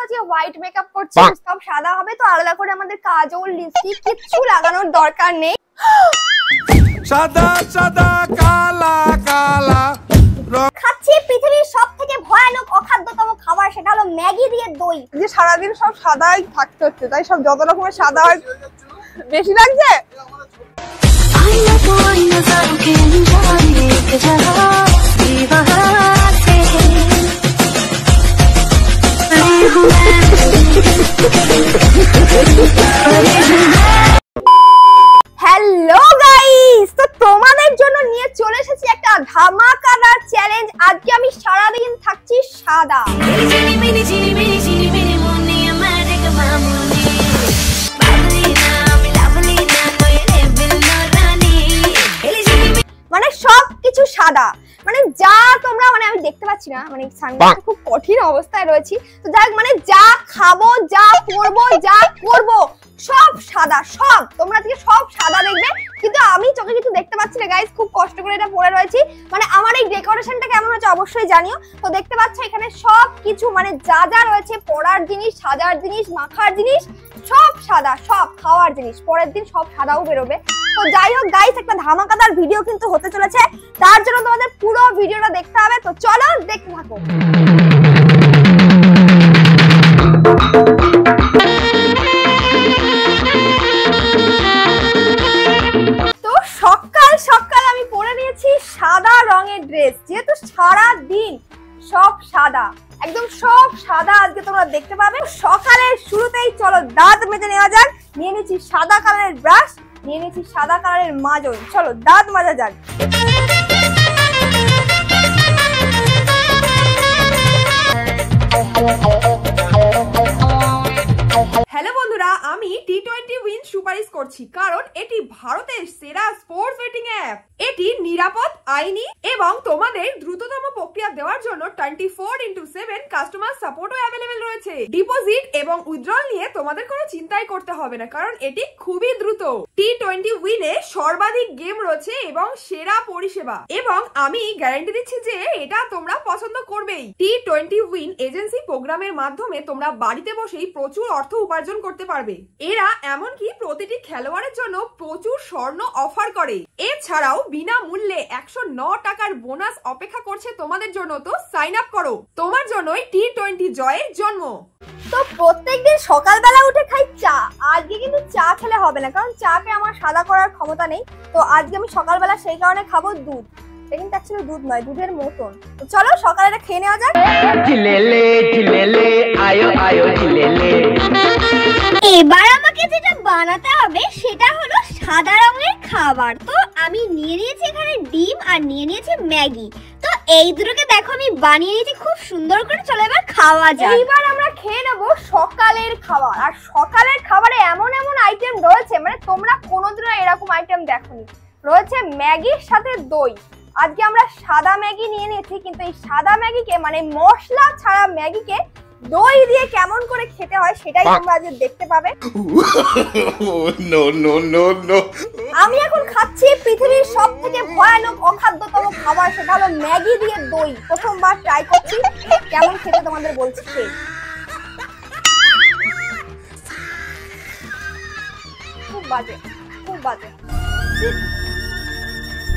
কাজিয়ে white makeup করছি সব সাদা হবে তো আলাদা করে আমাদের কাজল লিপস্টিক কিচ্ছু লাগানোর দরকার নেই সাদা সাদা কালা কালা খাচ্ছি পৃথিবীর সবথেকে ভয়ানক অখাদ্যতম খাবার সেটা হলো ম্যাগি দিয়ে দই যে সারাদিন সব সাদাই থাকতে হচ্ছে তাই সব যত রকমের সাদা বেশি লাগছে আইনা হ্যালো গাইস তো তোমাদের জন্য নিয়ে চলে এসেছি একটা ধামাকাদার চ্যালেঞ্জ আজকে আমি সারাদিন থাকছি সাদা। মানে সবকিছু সাদা। মানে যা তোমরা মানে আমি দেখতে পাচ্ছি না মানে সানগ্লাসটা খুব কঠিন অবস্থায় রয়েছি। তো যাই মানে যা খাব যা পরবো যা করব সব সাদা, সব, তোমরা আজকে সব সাদা দেখবে। কিন্তু আমি চোখে কিছু দেখতে পাচ্ছি না গাইজ খুব কষ্ট করে এটা পরে রয়েছি। মানে আমার এই ডেকোরেশনটা কেমন হচ্ছে অবশ্যই জানিও। তো দেখতে পাচ্ছ এখানে সব কিছু মানে যা যা রয়েছে পড়ার জিনিস, সাজার জিনিস, মাখার জিনিস, সব সাদা, সব খাওয়ার জিনিস। পরের দিন সব সাদাও বেরোবে। তো যাই হোক গাইস একটা ধামাকাদার ভিডিও কিন্তু হতে চলেছে। তার জন্য তোমাদের পুরো ভিডিওটা দেখতে হবে। তো চলো দেখতে থাকো। সাদা কালারের ব্রাশ নিয়ে নিয়েছি সাদা কালারের মাজন। চলো দাঁত মাজা যাক। হ্যালো সুপারিশ করছি। কারণ এটি ভারতের সেরা স্পোর্টস বেটিং অ্যাপ এটি নিরাপদ, আইনি এবং তোমাদের দ্রুততম প্রক্রিয়া দেওয়ার জন্য twenty four into seven customer সাপোর্টও available রয়েছে। ডিপোজিট এবং উইথড্রল নিয়ে তোমাদের কোনো চিন্তাই করতে হবে না, কারণ এটি খুবই দ্রুত। টি টোয়েন্টি উইনে সর্বাধিক গেম রয়েছে এবং সেরা পরিষেবা। এবং আমি গ্যারান্টি দিচ্ছি যে এটা তোমরা পছন্দ করবেই। টি টোয়েন্টি উইন এজেন্সি প্রোগ্রামের মাধ্যমে তোমরা বাড়িতে বসেই প্রচুর অর্থ উপার্জন করতে পারবে। এরা এমনকি প্রতিটি খেলোয়াড়ের জন্য প্রচুর স্বর্ণ অফার করে। এছাড়াও বিনামূল্যে একশো ন টাকার বোনাস অপেক্ষা করছে তোমাদের জন্য তো সাইন আপ করো। তোমার জন্যই টি টোয়েন্টি জয়ের জন্ম। তো প্রত্যেকদিন সকালবেলা উঠে খাই চা। আজকে কিন্তু চা খেলে হবে না কারণ চাকে আমার সাদা করার ক্ষমতা নেই। তো আজকে আমি সকালবেলা সেই কারণে খাব দুধ। এটা কিন্তু অ্যাকচুয়ালি দুধ নয় দুধের মতন। তো চলো সকালে এটা খেয়ে নেওয়া যাক। ঝিলেলে ঝিলেলে এবার আমাকে যেটা বানাতে হবে সেটা হলো সাদা রঙের খাবার। তো আমি নিয়ে নিয়েছি এখানে ডিম আর নিয়ে নিয়েছি ম্যাগি। তো এই দুটোকে দেখো আমি বানিয়ে নিয়েছি খুব সুন্দর করে। চলে এবার খাওয়া যায় এইবার আমরা খেয়ে নেব সকালের খাবার। আর সকালের খাবারে এমন এমন আইটেম রয়েছে মানে তোমরা কোনোদিনও এরকম আইটেম দেখোনি। রয়েছে ম্যাগির সাথে দই। আজকে আমরা সাদা ম্যাগি নিয়ে নিয়েছি, কিন্তু এই সাদা ম্যাগিকে মানে মশলা ছাড়া ম্যাগিকে দই দিয়ে কেমন করে খেতে হয় সেটাই তোমরা আজ দেখতে পাবে। No no no no আমি এখন খাচ্ছি পৃথিবীর সব থেকে ভয়ানক অখাদ্যতম খাবার সেটা হলো ম্যাগি দিয়ে দই। প্রথমবার ট্রাই করছি কেমন খেতে তোমাদের বলছি খুব বাজে খুব বাজে।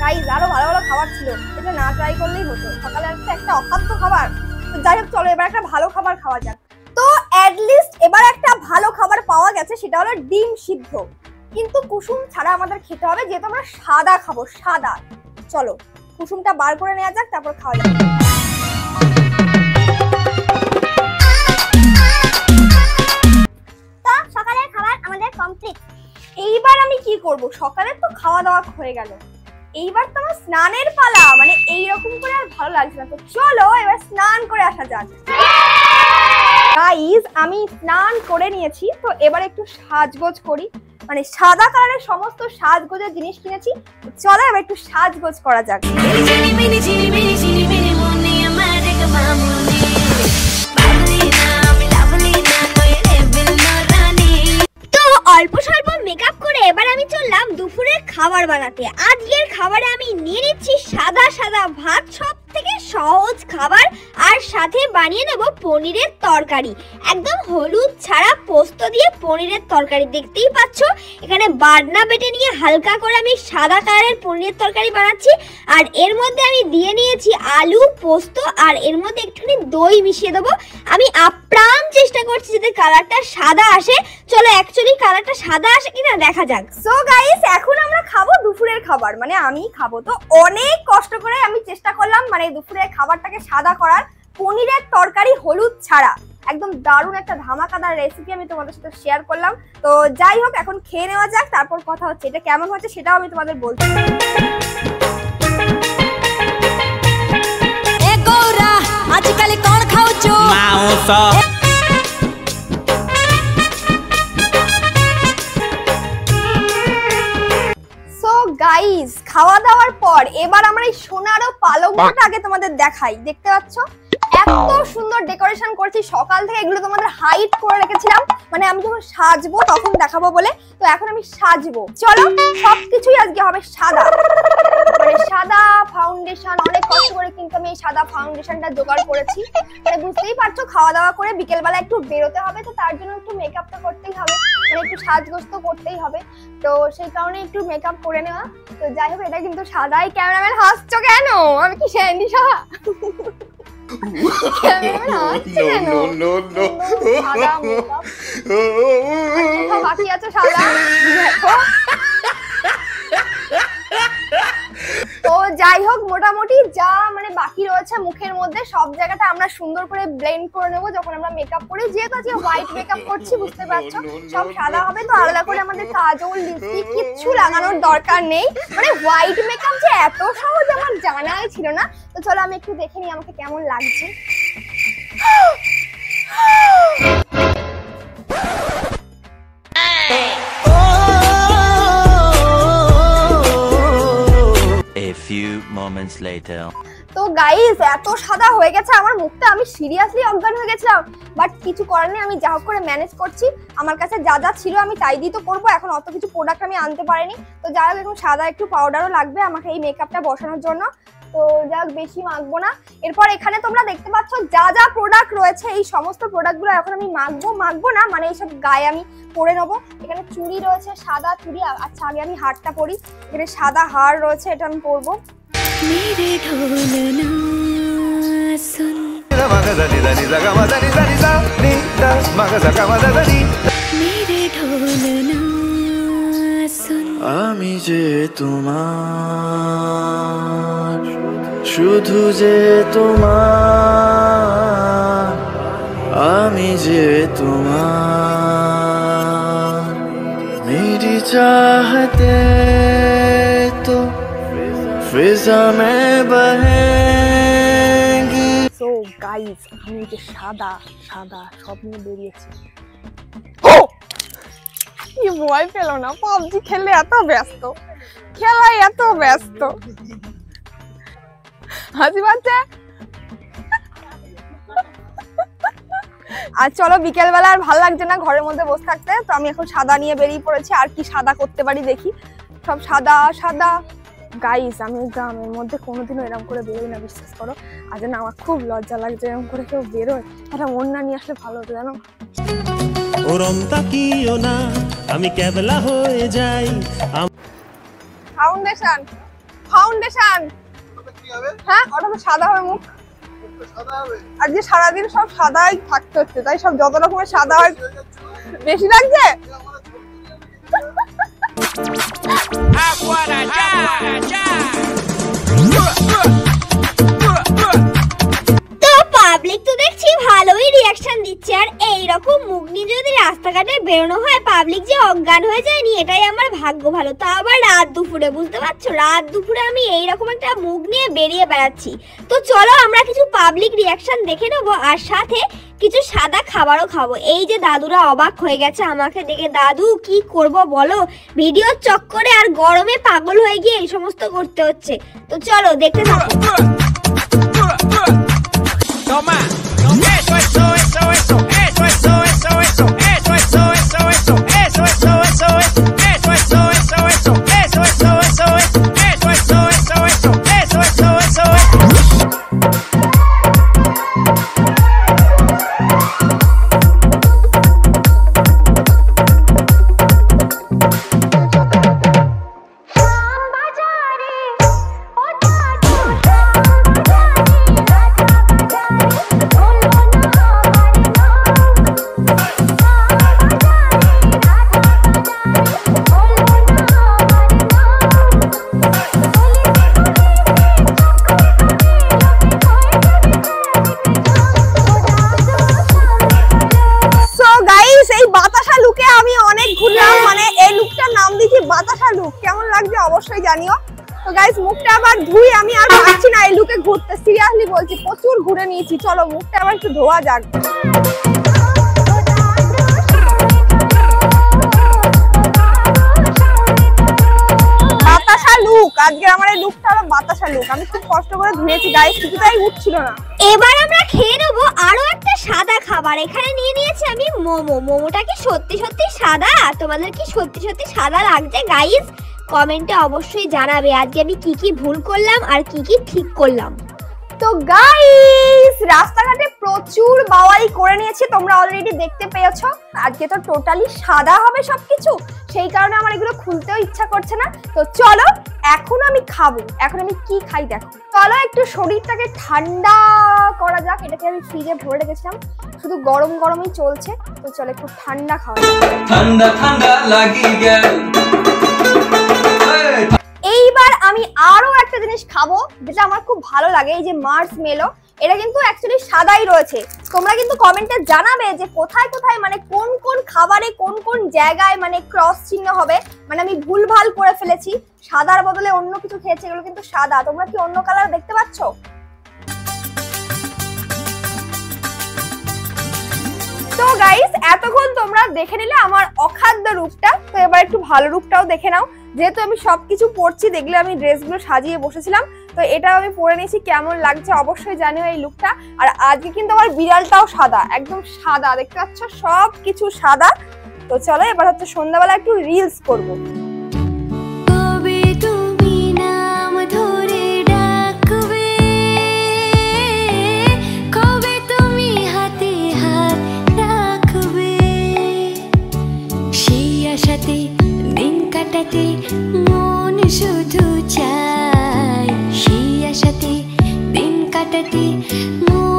গাইজ আরও ভালো ভালো খাবার ছিল এটা না ট্রাই করলেই হতো। সকালে একটা একটা অখাদ্য খাবার। যাই হোক, চলো, এবার একটা ভালো খাবার খাওয়া যাক। তো লিস্ট এবার একটা ভালো খাবার পাওয়া গেছে, সেটা হলো ডিম সিদ্ধ। কিন্তু কুসুম ছাড়া আমাদের খেতে হবে, যেহেতু আমরা সাদা খাব, সাদা। চলো, কুসুমটা বার করে নেওয়া যাক, তারপর খাওয়া যাক। সকালের খাবার আমাদের কমপ্লিট এইবার আমি কি করব? সকালে তো খাওয়া দাওয়া হয়ে গেল। এইবার তো আমার স্নানের পালা মানে এইরকম করে আর ভালো লাগছে না। তো চলো এবার স্নান করে আসা যাক। গাইজ আমি স্নান করে নিয়েছি, তো এবার একটু সাজগোজ করি। মানে সাদা কালারের সমস্ত সাজগোজের জিনিস কিনেছি। চলো এবার একটু সাজগোজ করা যাক। খাবার বানাতে। আজকের খাবারে আমি নিয়ে নিচ্ছি সাদা সাদা ভাত সব থেকে সহজ খাবার। আর সাথে বানিয়ে নেব পনিরের তরকারি। একদম হলুদ ছাড়া পোস্ত দিয়ে পনিরের তরকারি, দেখতেই পাচ্ছ? এখানে বাটনা বেটে নিয়ে হালকা করে আমি সাদা কালারের পনিরের তরকারি বানাচ্ছি। আর এর মধ্যে আমি দিয়ে নিয়েছি আলু, পোস্ত, আর এর মধ্যে একটুখানি দই মিশিয়ে দেবো। আমি আপ্রাণ চেষ্টা করছি যাতে কালারটা সাদা আসে। চলো অ্যাকচুয়ালি কালারটা সাদা আসে কিনা দেখা যাক। সো গাইস এখন আমরা খাব দুপুরের খাবার। মানে আমি খাব। তো অনেক কষ্ট করে আমি চেষ্টা করলাম মানে দুপুরের খাবারটাকে সাদা করার। পনিরের তরকারি হলুদ ছাড়া। একদম দারুণ একটা ধামাকাদার রেসিপি আমি তোমাদের সাথে শেয়ার করলাম। তো যাই হোক এখন খেয়ে নেওয়া যাক। তারপর কথা হচ্ছে এটা কেমন হচ্ছে সেটাও আমি তোমাদের বলছি। আজকালি কোন মাউস খাওয়া দাওয়ার পর এবার আমরা এই সোনারও পালংটা আগে তোমাদের দেখাই। দেখতে পাচ্ছ? এত সুন্দর ডেকোরেশন করছি। সকাল থেকে এগুলো তোমাদের হাইট করে রেখেছিলাম। মানে আমি যখন সাজবো তখন দেখাবো বলে। তো এখন আমি সাজবো। চলো সবকিছুই আজকে হবে সাদা। মানে সাদা ফাউন্ডেশন অনেক কষ্ট করে কিন্তু আমি এই সাদা ফাউন্ডেশনটা জোগাড় করেছি। মানে বুঝতেই পারছ খাওয়া দাওয়া করে বিকেলবেলা একটু বেরোতে হবে। তো তার জন্য একটু মেকআপ তো করতেই হবে। মানে একটু সাজগ্রস্ত করতেই হবে তো সেই কারণে একটু মেকআপ করে নেওয়া তো যাই হোক এটা কিন্তু সাদাই ক্যামেরাম্যান হাসছো কেন আমি কি স্যান্ডি সাহা বাকি আছে সাদা যাই হোক মোটামুটি যা মানে বাকি রয়েছে মুখের মধ্যে সব জায়গাটা আমরা সুন্দর করে ব্লেন্ড করে নেব যখন আমরা মেকআপ করি। যেহেতু আজকে হোয়াইট মেকআপ করছি বুঝতে পারছ? সব সাদা হবে তো আলাদা করে আমাদের কাজল লিপস্টিক কিচ্ছু লাগানোর দরকার নেই। মানে হোয়াইট মেকআপ যে এত সহজ আমার জানাই ছিল না। তো চলো আমি একটু দেখে নিই আমাকে কেমন লাগছে। Few moments later. তো গাইস এত সাদা হয়ে গেছে আমার মুখটা, আমি সিরিয়াসলি অজ্ঞান হয়ে গেছিলাম। বাট কিছু করার নেই, আমি যা হোক করে ম্যানেজ করছি। আমার কাছে যা যা ছিল আমি তাই দিয়ে তো করব, এখন অত কিছু প্রোডাক্ট আমি আনতে পারিনি। তো যারা এখন সাদা একটু পাউডারও লাগবে আমাকে এই মেকআপটা বসানোর জন্য। তো যাক বেশি মাখবো না। এরপর এখানে তোমরা দেখতে পাচ্ছ যা যা প্রোডাক্ট রয়েছে এই সমস্ত প্রোডাক্টগুলো এখন আমি মাখবো মাখবো না মানে এইসব গায়ে আমি পরে নেব। এখানে চুড়ি রয়েছে সাদা চুড়ি আচ্ছা আগে আমি হারটা পরি। এখানে সাদা হার রয়েছে এটা আমি পরবো। আমি যে তোমার শুধু যে তোমার আমি যে তোমার। মেরি চাহতে তো ফেজা মে বহে সো গাইস আমি যে সাদা সাদা স্বপ্ন বেরিয়েছি। কি ভয় পেল না? পাবজি খেলে এত ব্যস্ত। খেলায় এত ব্যস্ত। হাসি পাচ্ছে আর চলো বিকেল বেলা আর ভালো লাগছে না ঘরের মধ্যে বসে থাকতে তো আমি এখন সাদা নিয়ে বেরিয়ে পড়েছি। আর কি সাদা করতে পারি দেখি। সব সাদা সাদা। গাইস আমি গ্রামের মধ্যে কোনোদিনও এরকম করে বেরোই না বিশ্বাস করো। আজ না আমার খুব লজ্জা লাগছে এরকম করে কেউ বেরোয়। একটা অন্যা নিয়ে আসলে ভালো হতো জানো? ওরম তাকিও না আমি ক্যাবলা হয়ে যাই। ফাউন্ডেশন ফাউন্ডেশন হ্যাঁ? ওটা তো সাদা হবে মুখ। আজকে সারাদিন সব সাদাই থাকতে হচ্ছে তাই সব যত রকমের সাদা হয় বেশি লাগছে? তো ভালোই রিয়াকশন দিচ্ছে। আর এই রকম মুখ নিয়ে যদি রাস্তাঘাটে বেরোনো হয় পাবলিক যে অজ্ঞান হয়ে যায়নি, এটাই আমার ভাগ্য ভালো। তা আবার রাত দুপুরে, বুঝতে পারছ? রাত দুপুরে আমি এই রকম একটা মুখ নিয়ে বেরিয়ে বেড়াচ্ছি। তো চলো আমরা কিছু পাবলিক রিয়াকশন দেখে নেব, আর সাথে কিছু সাদা খাবারও খাব। এই যে দাদুরা অবাক হয়ে গেছে আমাকে দেখে। দাদু, কি করব বলো? ভিডিও চক্করে আর গরমে পাগল হয়ে গিয়ে এই সমস্ত করতে হচ্ছে। তো চলো, দেখতে থাকো। Eso. Eso, eso, eso, বলছি প্রচুর ঘুরে নিয়েছি। চলো, মুখটা আবার একটু ধোয়া যাক। বাতাসা লুক আজকে আমার লুকটা হলো বাতাসা লুক আমি খুব কষ্ট করে ধুয়েছি না। এবার আমরা খেয়ে নেব একটা সাদা খাবার। এখানে নিয়ে আমি মোমো। মোমোটা কি সত্যি সত্যি সাদা? তোমাদের কি সত্যি সত্যি সাদা অবশ্যই জানাবে আজকে আমি কি কি ভুল করলাম আর কি কি ঠিক করলাম। তো গাইস রাস্তাঘাটে প্রচুর বাওয়ালি করে নিয়েছি, তোমরা অলরেডি দেখতে পেয়েছ। আজকে তো টোটালি সাদা হবে সবকিছু, সেই কারণে আমার এগুলো খুলতেও ইচ্ছা করছে না। তো চলো, এখন আমি খাব, এখন আমি কি খাই দেখো। চলো একটু শরীরটাকে ঠান্ডা করা যাক, এটাকে আমি ফ্রিজে ভরে রেখেছিলাম, শুধু গরম গরমই চলছে, তো চলো একটু ঠান্ডা খাওয়া ঠান্ডা ঠান্ডা লাগি গেল। আমি আরও একটা জিনিস খাব যেটা আমার খুব ভালো লাগে, এই যে মার্স মেলো এটা কিন্তু অ্যাকচুয়ালি সাদাই রয়েছে। তোমরা কিন্তু কমেন্টে জানাবে যে কোথায় কোথায় মানে কোন কোন খাবারে, কোন কোন জায়গায় মানে ক্রস চিহ্ন হবে। মানে আমি ভুলভাল করে ফেলেছি। সাদার বদলে অন্য কিছু খেয়েছে, এগুলো কিন্তু সাদা। তোমরা কি অন্য কালার দেখতে পাচ্ছ? তো গাইস এতক্ষণ তোমরা দেখে নিলে আমার অখাদ্য রূপটা। তো এবার একটু ভালো রূপটাও দেখে নাও। যেহেতু আমি সবকিছু পরছি দেখলে আমি ড্রেসগুলো সাজিয়ে বসেছিলাম, তো এটা আমি পরে নিয়েছি, কেমন লাগছে অবশ্যই জানিও এই লুকটা আর আজকে কিন্তু আমার বিড়ালটাও সাদা, একদম সাদা, দেখতে পাচ্ছ? সব কিছু সাদা। তো চলো, এবার হচ্ছে সন্ধ্যাবেলা একটু রিলস করব। কাটাতে মন শুধু চায়। সেই আশাতে দিন কাটাতে মন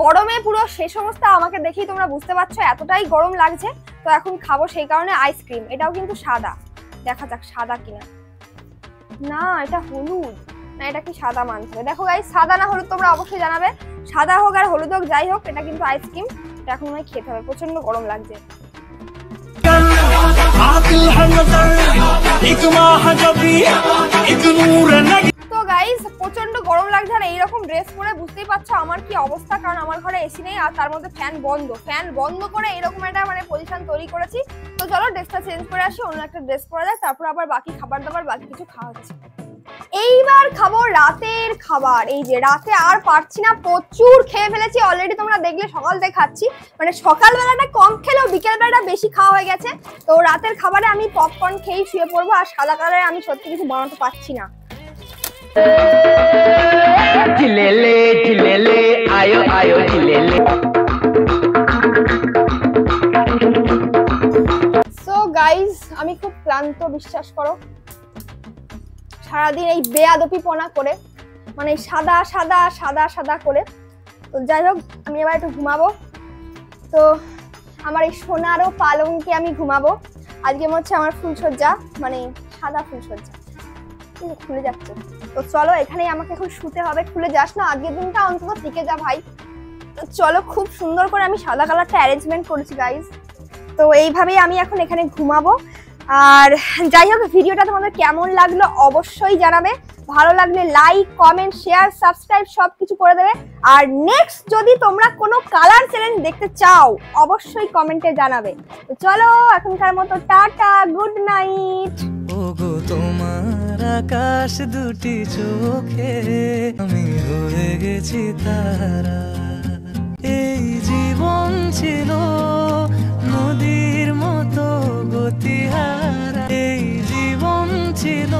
গরমে পুরো সে সমস্ত আমাকে দেখেই তোমরা বুঝতে পারছ, এতটাই গরম লাগছে। তো এখন খাব সেই কারণে আইসক্রিম এটাও কিন্তু সাদা। দেখা যাক সাদা কিনা। না, এটা হলুদ। না, এটা কি সাদা মানছে? দেখো গাই সাদা না হলুদ তোমরা অবশ্যই জানাবে। সাদা হোক আর হলুদ হোক, যাই হোক, এটা কিন্তু আইসক্রিম এটা এখন আমায় খেতে হবে প্রচণ্ড গরম লাগছে। গাইস প্রচণ্ড গরম লাগছে আর এইরকম ড্রেস পরে বুঝতেই পারছ আমার কি অবস্থা, কারণ আমার ঘরে এসি নেই আর তার মধ্যে ফ্যান বন্ধ। ফ্যান বন্ধ করে এরকম একটা মানে পজিশন তৈরি করেছি। তো চলো ড্রেসটা চেঞ্জ করে আসি, অন্য একটা ড্রেস পরা যায় তারপর আবার বাকি খাবার দাবার, বাকি কিছু খাওয়া হচ্ছে। এইবার খাব রাতের খাবার। এই যে রাতে আর পারছি না, প্রচুর খেয়ে ফেলেছি অলরেডি তোমরা দেখলে, সকাল থেকে খাচ্ছি। মানে সকালবেলাটা কম খেলেও বিকেল বেলাটা বেশি খাওয়া হয়ে গেছে। তো রাতের খাবারে আমি পপকর্ন খেয়েই শুয়ে পড়ব আর সাদা কালারে আমি সত্যি কিছু বানাতে পারছি না। ঝিলেলে ঝিলেলে আয়ো আয়ো ঝিলেলে সো গাইস আমি খুব ক্লান্ত, বিশ্বাস করো। সারাদিন এই বেয়াদপি পোনা করে মানে সাদা সাদা সাদা সাদা করে। তো যাই হোক, আমি এবার একটু ঘুমাবো। তো আমার এই সোনারও পালংকে আমি ঘুমাবো। আজকে মনে হচ্ছে আমার ফুলসজ্জা মানে সাদা ফুলসজ্জা খুলে যাচ্ছে। তো চলো, এখানেই আমাকে এখন শুতে হবে, খুলে যাস না আজকের দিনটা অন্তত থেকে যা ভাই। তো চলো, খুব সুন্দর করে আমি সাদা কালারটা অ্যারেঞ্জমেন্ট করেছি গাইজ তো এইভাবেই আমি এখন এখানে ঘুমাবো। আর যাই হোক, ভিডিওটা তোমাদের কেমন লাগল অবশ্যই জানাবে। ভালো লাগলে লাইক কমেন্ট শেয়ার সাবস্ক্রাইব সব কিছু করে দেবে। আর নেক্সট যদি তোমরা কোনো কালার চ্যালেঞ্জ দেখতে চাও, অবশ্যই কমেন্টে জানাবে। চলো, এখনকার মতো টাটা গুড নাইট তোমার আকাশ দুটি চোখে, আমি হয়ে গেছি তারা। এই জীবন ছিল নদীর মতো গতিহার। এই জীবন ছিল